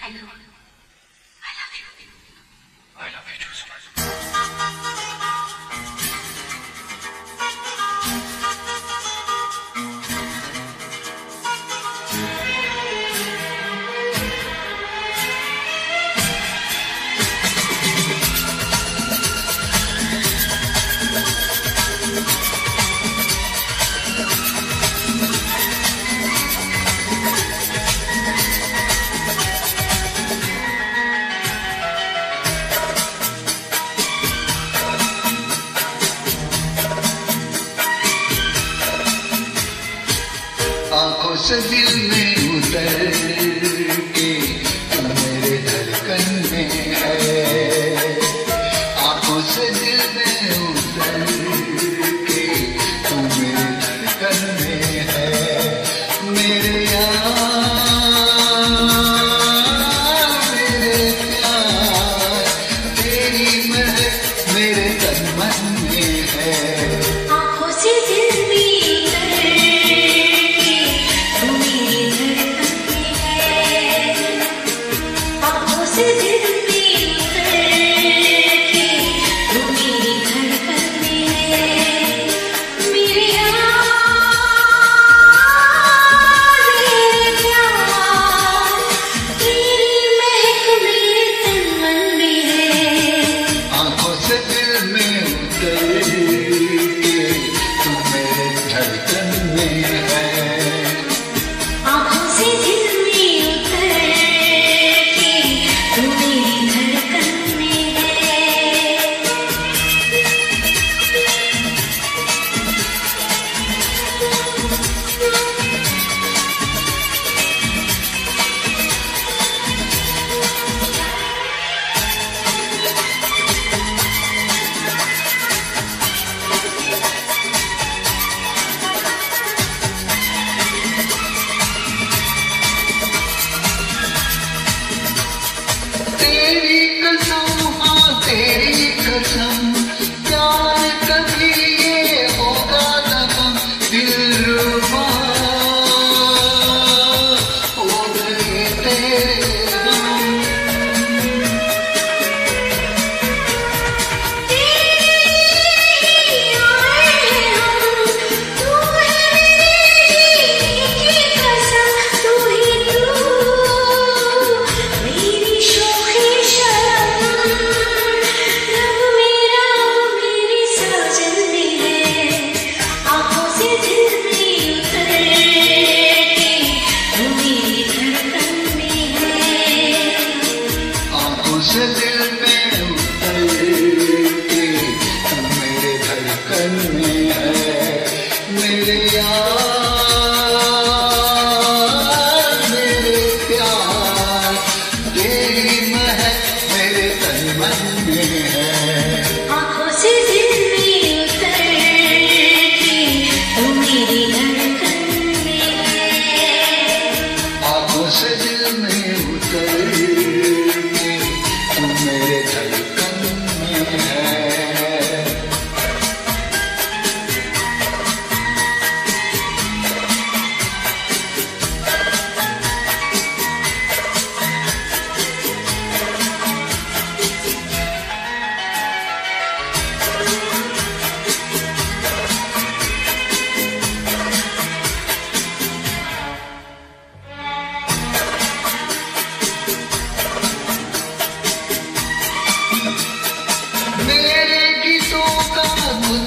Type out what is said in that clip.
Hallelujah. उस दिल में उतर के मेरे धड़कन में है। आप उस दिल में उतर के तू मेरे धड़कन में है। मेरे यार मेरे प्यार, तेरी महक मेरे तन मन में है। take a time. Sit down. love